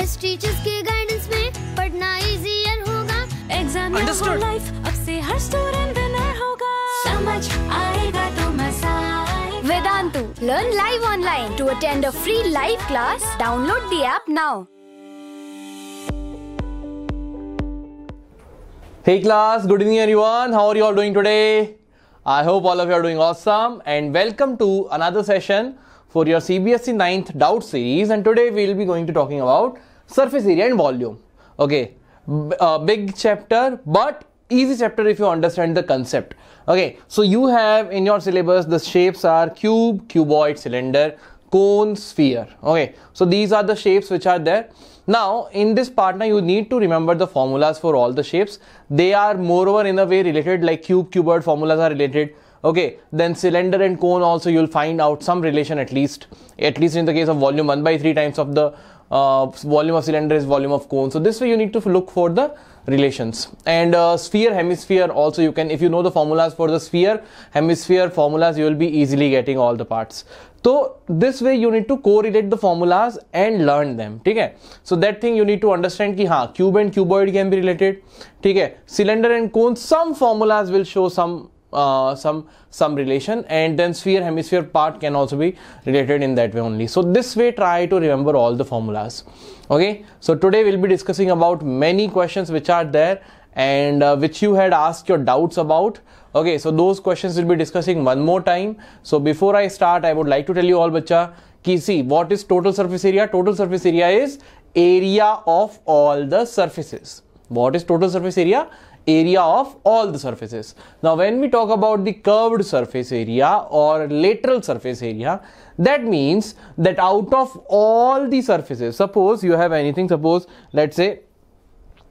Best teachers के guidance में पढ़ना इजियर होगा एग्ज़ाम लाइफ अब से हर स्टूडेंट विनर होगा समझ आएगा तो मज़ा Vedantu. Learn live online. To attend a free live class, download the app now. Hey class, good evening everyone. How are you all doing today? I hope all of you are doing awesome and welcome to another session for your CBSE 9th doubt series and today we will be going to talking about surface area and volume. Okay, uh, big chapter but easy chapter if you understand the concept. Okay, so you have in your syllabus the shapes are cube, cuboid, cylinder, cone, sphere. Okay, so these are the shapes which are there. Now, in this part, now you need to remember the formulas for all the shapes. They are moreover in a way related, like cube, cuboid formulas are related. Okay, then cylinder and cone also you'll find out some relation at least. At least in the case of volume, 1 by 3 times of the volume of cylinder is volume of cone. So this way you need to look for the relations. And uh, sphere, hemisphere also you can, if you know the formulas for the sphere, hemisphere formulas, you will be easily getting all the parts. So this way you need to correlate the formulas and learn them. है? So that thing you need to understand कि हाँ cube and cuboid can be related. है? Cylinder and cone some formulas will show some uh, some some relation and then sphere hemisphere part can also be related in that way only. So this way try to remember all the formulas. Okay? So today we'll be discussing about many questions which are there and uh, which you had asked your doubts about. Okay? So those questions we'll be discussing one more time. So before i start i would like to tell you all bacha ki see what is total surface area? Total surface area is area of all the surfaces. What is total surface area area of all the surfaces. Now when we talk about the curved surface area or lateral surface area that means that out of all the surfaces suppose you have anything suppose let's say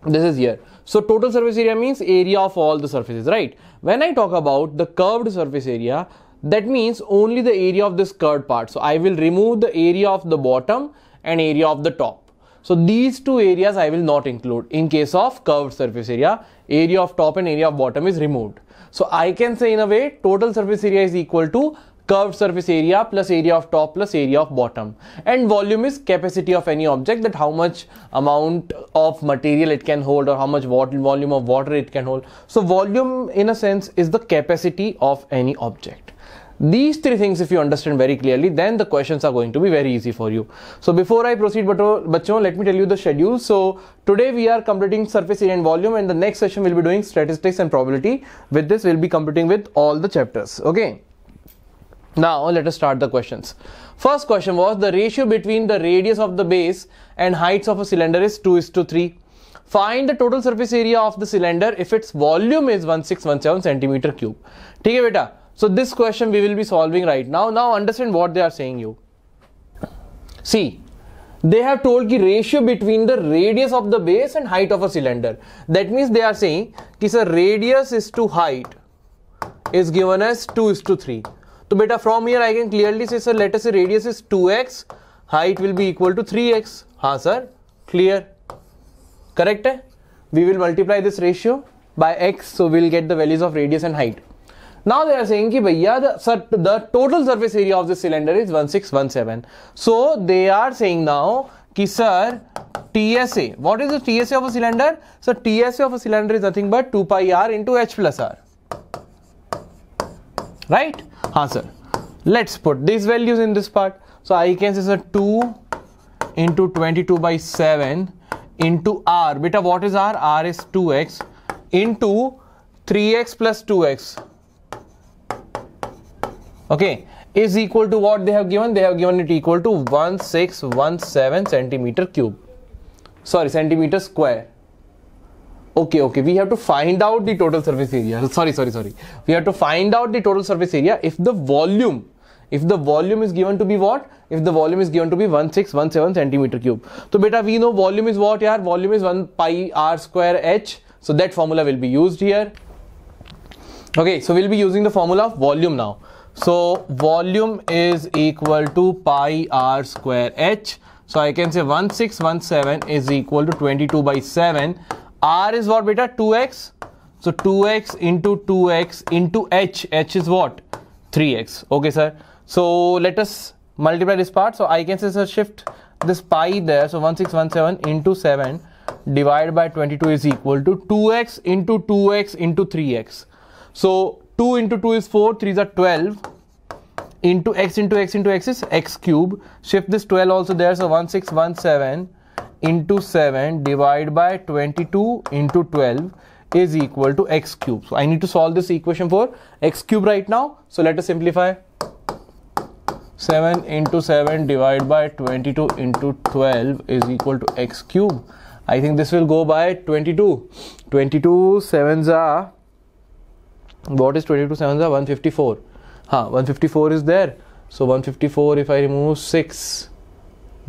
this is here. So total surface area means area of all the surfaces right? When i talk about the curved surface area that means only the area of this curved part. So i will remove the area of the bottom and area of the top so these two areas I will not include in case of curved surface area. Area of top and area of bottom is removed. So I can say in a way total surface area is equal to curved surface area plus area of top plus area of bottom and volume is capacity of any object that how much amount of material it can hold or how much volume of water it can hold so volume in a sense is the capacity of any object these three things if you understand very clearly then the questions are going to be very easy for you so before i proceed bacho, bacho let me tell you the schedule so today we are completing surface area and volume and the next session we'll be doing statistics and probability with this we'll be completing with all the chapters okay now let us start the questions first question was the ratio between the radius of the base and heights of a cylinder is 2 is to 3 find the total surface area of the cylinder if its volume is 1617 centimeter cube ठीक है बेटा so this question we will be solving right now. Now understand what they are saying you. See, they have told the ratio between the radius of the base and height of a cylinder. That means they are saying कि sir radius is to height is given as 2 is to 3. So beta from here I can clearly say sir let us say radius is 2x, height will be equal to 3x. हाँ sir, clear. Correct है? We will multiply this ratio by x so we will get the values of radius and height. Now they are saying ki bhaiya the, the total surface area of the cylinder is 1617. So they are saying now ki sir TSA. What is the TSA of a cylinder? So TSA of a cylinder is nothing but 2 pi r into h plus r. Right? Answer. Let's put these values in this part. So I can say sir 2 into 22 by 7 into r. Beta what is r? r is 2x into 3x plus 2x okay is equal to what they have given? They have given it equal to 1617 centimeter cube. Sorry centimeter square. Okay okay we have to find out the total surface area. Sorry sorry sorry. We have to find out the total surface area if the volume if the volume is given to be what? If the volume is given to be 1617 centimeter cube. So beta we know volume is what yaar? Volume is 1 pi r square h. So that formula will be used here. Okay so we'll be using the formula of volume now so volume is equal to pi r square h. So I can say 1617 is equal to 22 by 7. R is what beta? 2x. So 2x into 2x into h. h is what? 3x. Okay sir. So let us multiply this part. So I can say sir shift this pi there so 1617 into 7 divided by 22 is equal to 2x into 2x into 3x so 2 into 2 is 4 3 are 12 into x into x into x is x cube. Shift this 12 also there so 1617 into 7 divided by 22 into 12 is equal to x cube. So i need to solve this equation for x cube right now. So let us simplify. 7 into 7 divided by 22 into 12 is equal to x cube. I think this will go by 22 22 7s are what is 22 7s are? 154 हाँ one fifty four is there so one fifty four if I remove six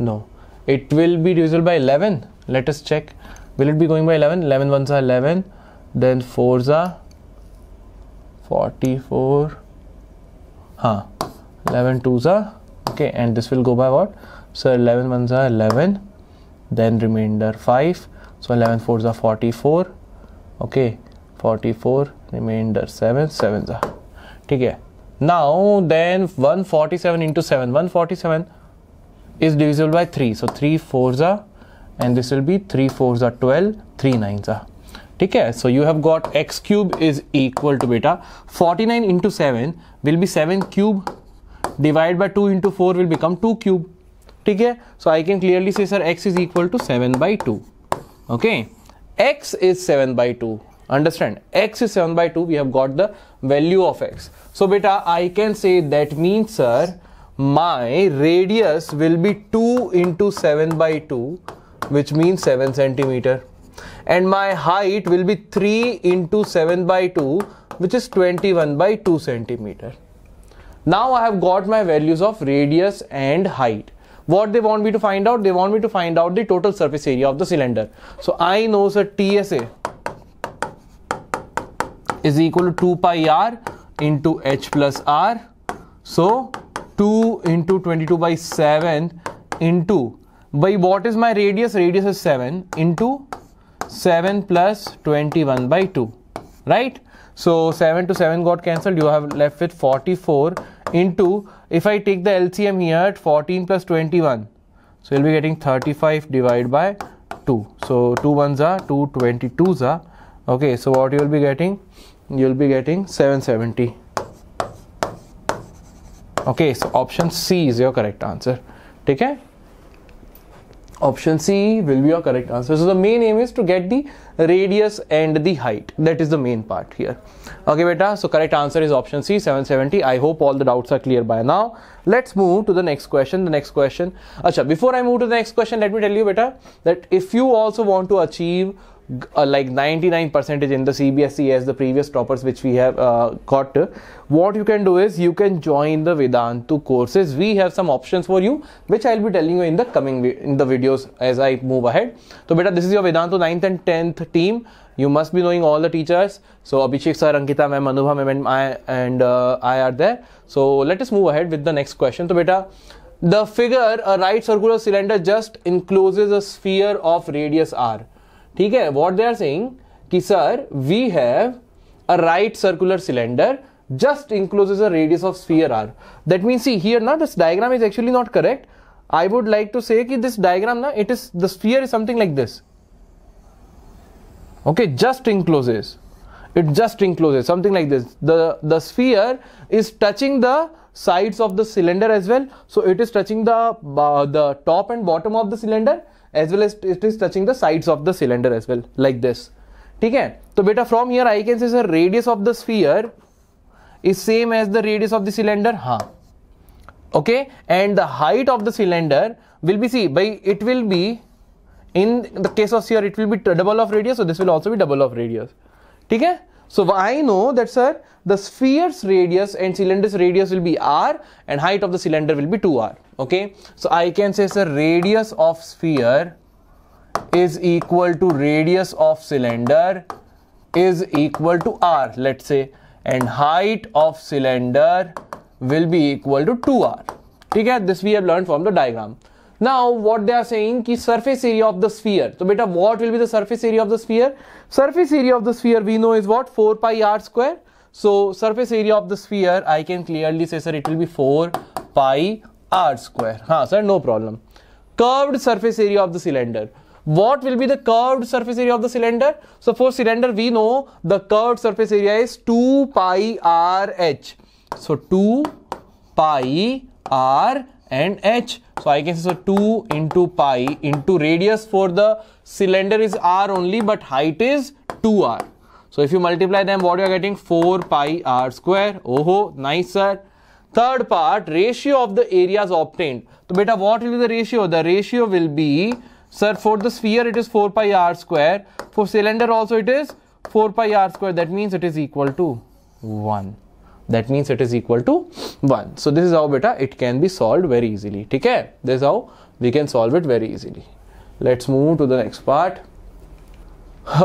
no it will be divisible by eleven latest check will it be going by eleven eleven one सा eleven then four सा forty four हाँ eleven two सा okay and this will go by what sir eleven one सा eleven then remainder five so eleven four सा forty four okay forty four remainder seven seven सा ठीक है? Now then 147 into 7 147 is divisible by 3 so 3 fours are and this will be 3 fours are 12 3 nines are. Okay so you have got x cube is equal to beta. 49 into 7 will be 7 cube divided by 2 into 4 will become 2 cube. Okay so i can clearly say sir x is equal to 7 by 2 okay x is 7 by 2 understand? X is 7 by 2 we have got the value of x. So beta i can say that means sir my radius will be 2 into 7 by 2 which means 7 centimeter. And my height will be 3 into 7 by 2 which is 21 by 2 centimeter. Now i have got my values of radius and height. What they want me to find out? They want me to find out the total surface area of the cylinder. So i know sir tsa is equal to 2 pi r into h plus r. So 2 into 22 by 7 into by what is my radius? Radius is 7 into 7 plus 21 by 2 right? So 7 to 7 got cancelled. You have left with 44 into if I take the LCM here at 14 plus 21 so you'll be getting 35 divided by 2 so 2 ones are 2 22s are. Okay so what you will be getting you'll be getting 770 okay so option C is your correct answer. Take okay? Option C will be your correct answer. So the main aim is to get the radius and the height. That is the main part here. Okay beta so correct answer is option C 770 I hope all the doubts are clear by now. Let's move to the next question. The next question. Acha, before I move to the next question let me tell you beta that if you also want to achieve uh, like 99 percentage in the CBSE as the previous toppers which we have uh, got. What you can do is you can join the Vedantu courses. We have some options for you which I'll be telling you in the coming in the videos as I move ahead. So beta this is your Vedantu 9th and 10th team. You must be knowing all the teachers. So Abhishek sir Ankita ma'am Anubha ma'am and I and uh, I are there. So let us move ahead with the next question. So beta the figure a right circular cylinder just encloses a sphere of radius r ठीक है what they are saying कि sir we have a right circular cylinder just encloses a radius of sphere r that means see here now this diagram is actually not correct i would like to say that this diagram now it is the sphere is something like this okay just encloses it just encloses something like this the the sphere is touching the sides of the cylinder as well so it is touching the uh, the top and bottom of the cylinder as well as it is touching the sides of the cylinder as well like this ठीक है तो बेटा from here I can say sir radius of the sphere is same as the radius of the cylinder हाँ okay and the height of the cylinder will be see by it will be in the case of sphere it will be double of radius so this will also be double of radius ठीक है so I know that sir, the sphere's radius and cylinder's radius will be r and height of the cylinder will be 2r. Okay. So I can say sir, radius of sphere is equal to radius of cylinder is equal to r let's say and height of cylinder will be equal to 2r. Okay, this we have learned from the diagram now what they are saying ki surface area of the sphere so beta what will be the surface area of the sphere surface area of the sphere we know is what 4 pi r square so surface area of the sphere i can clearly say sir it will be 4 pi r square ha sir no problem curved surface area of the cylinder. What will be the curved surface area of the cylinder? So for cylinder, we know the curved surface area is 2 pi r h. So 2 pi r and h. So I can say so 2 into pi into radius for the cylinder is r only but height is 2r. So if you multiply them what you are getting 4 pi r square. Oh nice sir. Third part ratio of the areas obtained. So beta what will be the ratio? The ratio will be sir for the sphere it is 4 pi r square. For cylinder also it is 4 pi r square that means it is equal to 1 that means it is equal to 1 so this is how beta it can be solved very easily. okay this is how we can solve it very easily. Let's move to the next part.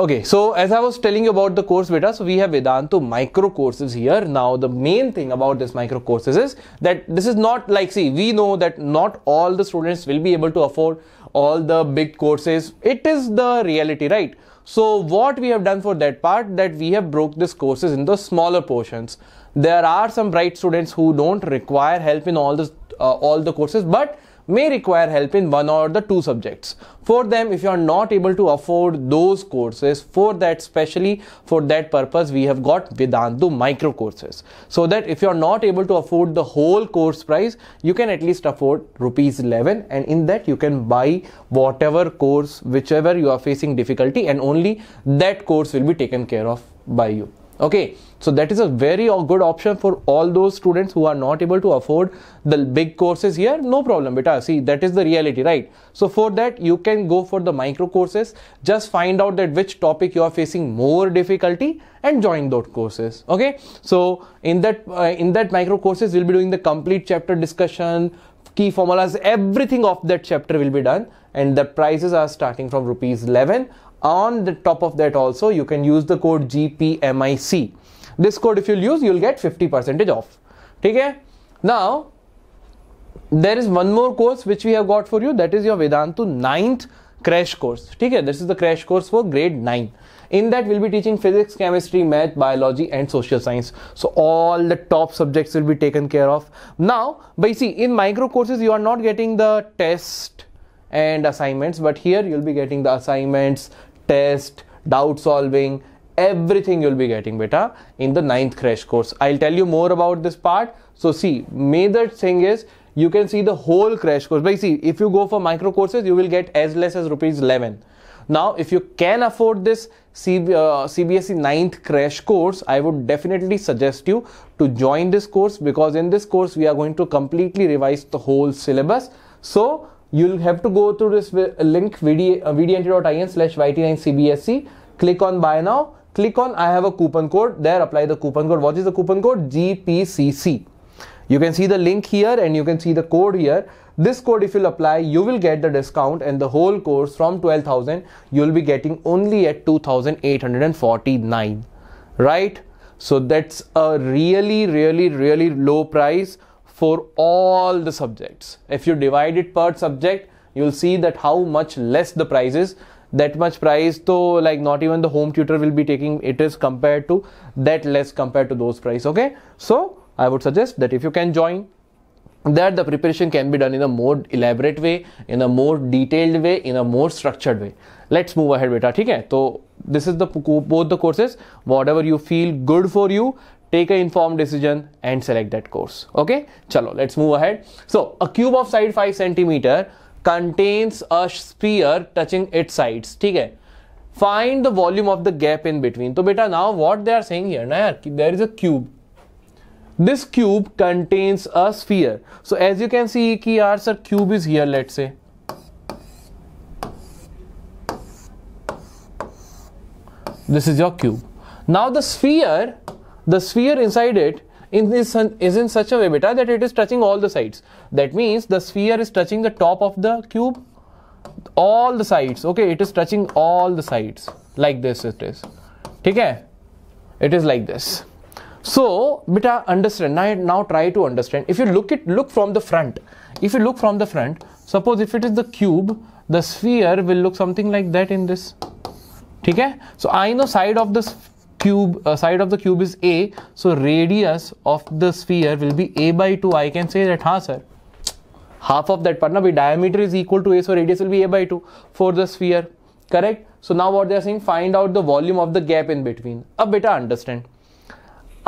Okay so as i was telling you about the course beta so we have vedantu micro courses here. Now the main thing about this micro courses is that this is not like see we know that not all the students will be able to afford all the big courses. It is the reality right? So what we have done for that part that we have broke this courses in the smaller portions there are some bright students who don't require help in all the uh, all the courses but may require help in one or the two subjects. For them if you are not able to afford those courses for that specially for that purpose we have got vedantu micro courses. So that if you are not able to afford the whole course price you can at least afford rupees 11 and in that you can buy whatever course whichever you are facing difficulty and only that course will be taken care of by you okay so that is a very good option for all those students who are not able to afford the big courses here. No problem beta. See that is the reality right? So for that you can go for the micro courses. Just find out that which topic you are facing more difficulty and join those courses. Okay so in that uh, in that micro courses we'll be doing the complete chapter discussion key formulas everything of that chapter will be done. And the prices are starting from rupees 11 on the top of that also you can use the code gpmic this code if you'll use you'll get 50 percentage off. okay now there is one more course which we have got for you. That is your vedantu ninth crash course. okay this is the crash course for grade 9 in that we'll be teaching physics chemistry math biology and social science. So all the top subjects will be taken care of. Now but see in micro courses you are not getting the test and assignments but here you'll be getting the assignments test doubt solving everything you'll be getting beta in the ninth crash course. I'll tell you more about this part. So see major thing is you can see the whole crash course. But see if you go for micro courses you will get as less as rupees 11 now if you can afford this CB, uh, cbse ninth crash course i would definitely suggest you to join this course because in this course we are going to completely revise the whole syllabus. So you'll have to go through this link uh, vdnt.in slash yt9cbsc click on buy now. Click on i have a coupon code. There apply the coupon code. What is the coupon code? Gpcc you can see the link here and you can see the code here. This code if you'll apply you will get the discount and the whole course from 12000 you'll be getting only at 2849 right? So that's a really really really low price for all the subjects. If you divide it per subject, you'll see that how much less the price is. That much price, though, like not even the home tutor will be taking it is compared to that less compared to those price. Okay, so I would suggest that if you can join, that the preparation can be done in a more elaborate way, in a more detailed way, in a more structured way. Let's move ahead, beta. Okay, so this is the both the courses. Whatever you feel good for you, take an informed decision and select that course. Okay? Chalo let's move ahead. So a cube of side 5 centimeter contains a sphere touching its sides. okay find the volume of the gap in between. so beta now what they are saying here na there is a cube. This cube contains a sphere. So as you can see ki yaar sir cube is here let's say. This is your cube. Now the sphere the sphere inside it in this is in such a way beta that it is touching all the sides. That means the sphere is touching the top of the cube all the sides. Okay it is touching all the sides. Like this it is. okay it is like this. So beta understand. Now, now try to understand. If you look it look from the front. If you look from the front suppose if it is the cube the sphere will look something like that in this. okay so i know side of this cube uh, side of the cube is a so radius of the sphere will be a by 2 i can say that ha sir half of that part now diameter is equal to a so radius will be a by 2 for the sphere correct so now what they are saying find out the volume of the gap in between a better understand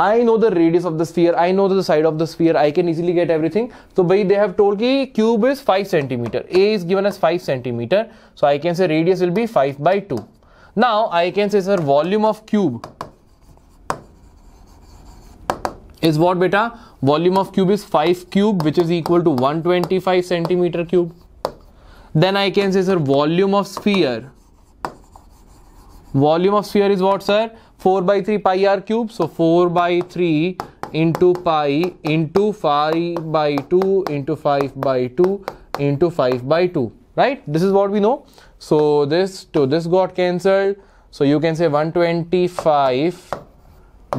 I know the radius of the sphere, I know the side of the sphere, I can easily get everything. So by they have told ki cube is 5 centimeter. A is given as 5 centimeter. So I can say radius will be 5 by 2. Now I can say sir volume of cube is what beta? Volume of cube is 5 cube which is equal to 125 centimeter cube. Then I can say sir volume of sphere. Volume of sphere is what sir? 4 by 3 pi r cube. So 4 by 3 into pi into 5 by 2 into 5 by 2 into 5 by 2. Right? This is what we know. So this to this got cancelled. So you can say 125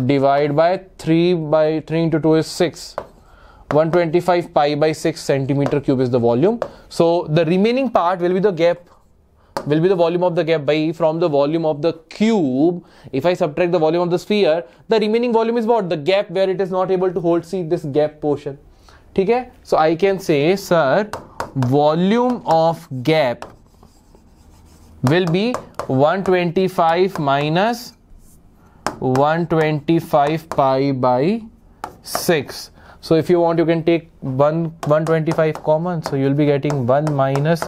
divided by 3 by 3 into 2 is 6. 125 pi by 6 centimeter cube is the volume. So the remaining part will be the gap will be the volume of the gap by from the volume of the cube if i subtract the volume of the sphere the remaining volume is what the gap where it is not able to hold see this gap portion okay so i can say sir volume of gap will be 125 minus 125 pi by 6 so if you want you can take 1 125 common. So you'll be getting 1 minus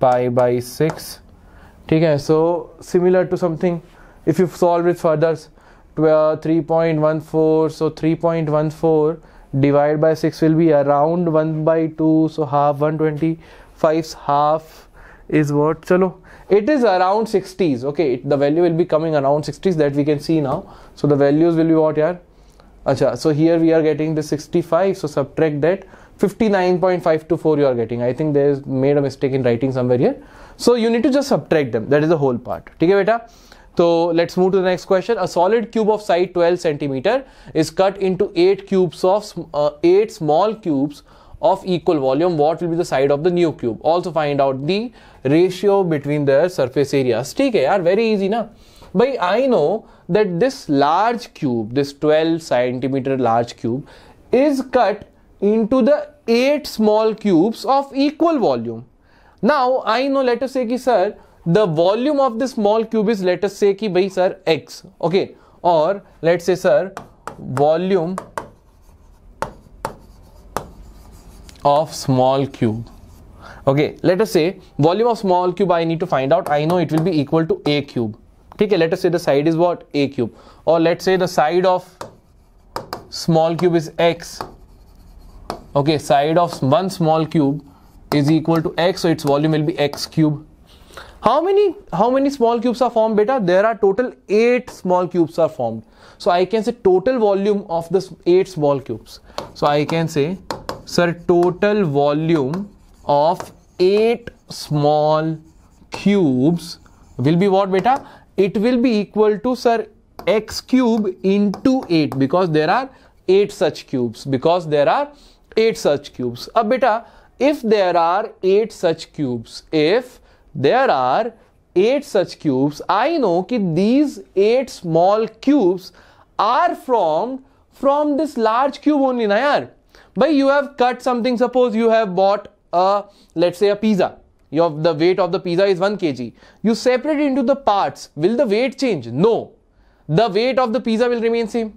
pi by 6 Okay, so similar to something if you solve it further 3.14 so 3.14 divided by 6 will be around 1 by 2 so half 125's half is what? chalo it is around 60s okay? It, the value will be coming around 60s that we can see now. So the values will be what here Acha, so here we are getting the 65 so subtract that. 59.524 you are getting. I think there's made a mistake in writing somewhere here. So you need to just subtract them. That is the whole part. Okay beta? So let's move to the next question. A solid cube of side 12 centimeter is cut into 8 cubes of uh, 8 small cubes of equal volume what will be the side of the new cube? Also find out the ratio between their surface areas. theek hai very easy na by i know that this large cube this 12 centimeter large cube is cut into the eight small cubes of equal volume. Now i know let us say ki sir the volume of this small cube is let us say ki bhai sir x okay? Or let's say sir volume of small cube okay let us say volume of small cube I need to find out. I know it will be equal to a cube. Okay let us say the side is what? A cube. Or let's say the side of small cube is x. Okay side of one small cube is equal to x so its volume will be x cube. How many how many small cubes are formed beta? There are total 8 small cubes are formed. So i can say total volume of this 8 small cubes. So i can say sir total volume of eight small cubes will be what बेटा it will be equal to sir x cube into eight because there are eight such cubes because there are eight such cubes अब बेटा if there are eight such cubes if there are eight such cubes I know कि these eight small cubes are from from this large cube only ना यार but you have cut something suppose you have bought a let's say a pizza your the weight of the pizza is 1 kg you separate it into the parts will the weight change no the weight of the pizza will remain same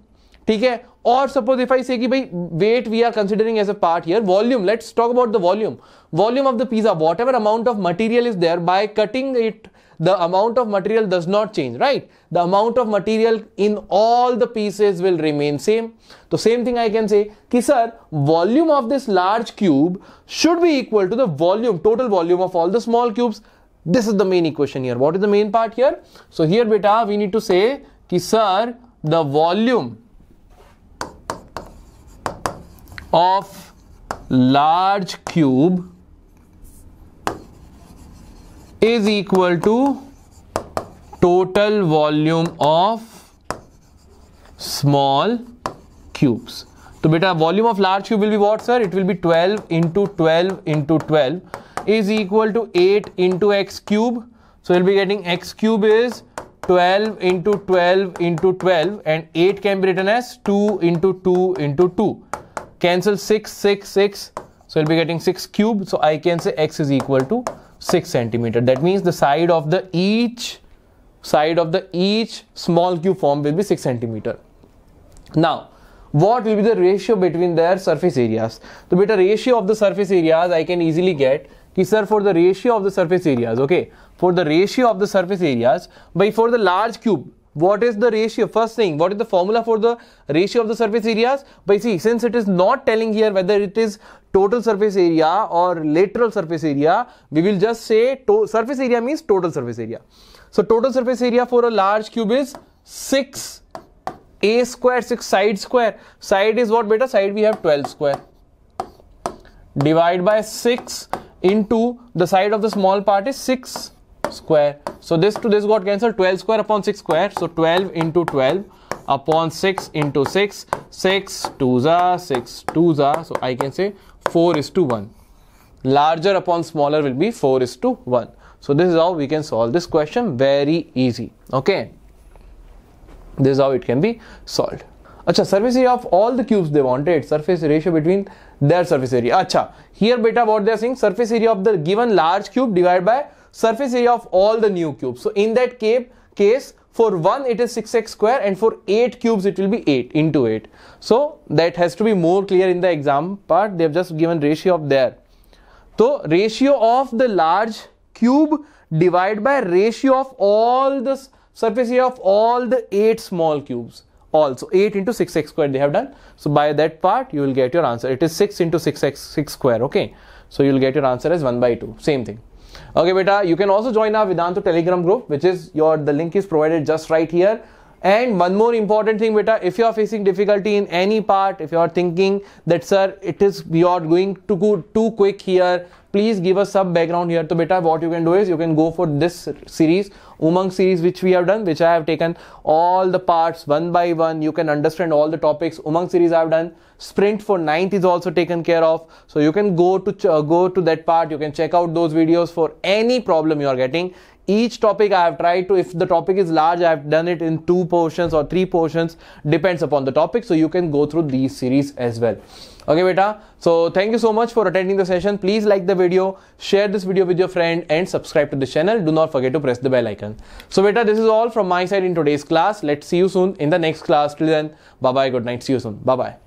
ठीक है or suppose if I say ki bhai weight we are considering as a part here volume let's talk about the volume volume of the pizza whatever amount of material is there by cutting it the amount of material does not change right? The amount of material in all the pieces will remain same. So same thing I can say ki sir volume of this large cube should be equal to the volume total volume of all the small cubes. This is the main equation here. What is the main part here? So here beta we need to say ki sir the volume of large cube is equal to total volume of small cubes. So beta volume of large cube will be what sir? It will be 12 into 12 into 12 is equal to 8 into x cube. So we'll be getting x cube is 12 into 12 into 12 and 8 can be written as 2 into 2 into 2 cancel 6 6 6 so we'll be getting 6 cube. So I can say x is equal to 6 centimeter. That means the side of the each side of the each small cube form will be 6 centimeter. Now, what will be the ratio between their surface areas? The beta ratio of the surface areas I can easily get कि sir for the ratio of the surface areas okay for the ratio of the surface areas by for the large cube what is the ratio? First thing what is the formula for the ratio of the surface areas? By see since it is not telling here whether it is total surface area or lateral surface area we will just say surface area means total surface area. So total surface area for a large cube is 6 a square 6 side square. Side is what beta? Side we have 12 square. Divide by 6 into the side of the small part is 6 square. So this to this got cancelled. 12 square upon 6 square. So 12 into 12 upon 6 into 6 6 2s are 6 2s are. So i can say 4 is to 1 larger upon smaller will be 4 is to 1 so this is how we can solve this question very easy. Okay? This is how it can be solved. Acha surface area of all the cubes they wanted. Surface ratio between their surface area. Acha here beta what they are saying? Surface area of the given large cube divided by surface area of all the new cubes so in that case for 1 it is 6x square and for 8 cubes it will be 8 into 8 so that has to be more clear in the exam part they have just given ratio of there so ratio of the large cube divided by ratio of all the surface area of all the eight small cubes. Also 8 into 6x square they have done. So by that part you will get your answer. It is 6 into 6x 6 square. Okay. So you will get your answer as 1 by 2. Same thing. Okay, beta. You can also join our Vedantu Telegram group, which is your the link is provided just right here. And one more important thing, beta, if you are facing difficulty in any part, if you are thinking that sir, it is you are going to go too quick here, please give us some background here. So beta, what you can do is you can go for this series, Umang series, which we have done, which I have taken all the parts one by one. You can understand all the topics. Umang series I have done. Sprint for ninth is also taken care of. So you can go to ch- uh, go to that part. You can check out those videos for any problem you are getting each topic i have tried to if the topic is large i have done it in two portions or three portions depends upon the topic so you can go through these series as well okay beta. So thank you so much for attending the session. Please like the video share this video with your friend and subscribe to the channel. Do not forget to press the bell icon. So beta this is all from my side in today's class. Let's see you soon in the next class. Till then bye bye good night. See you soon. Bye bye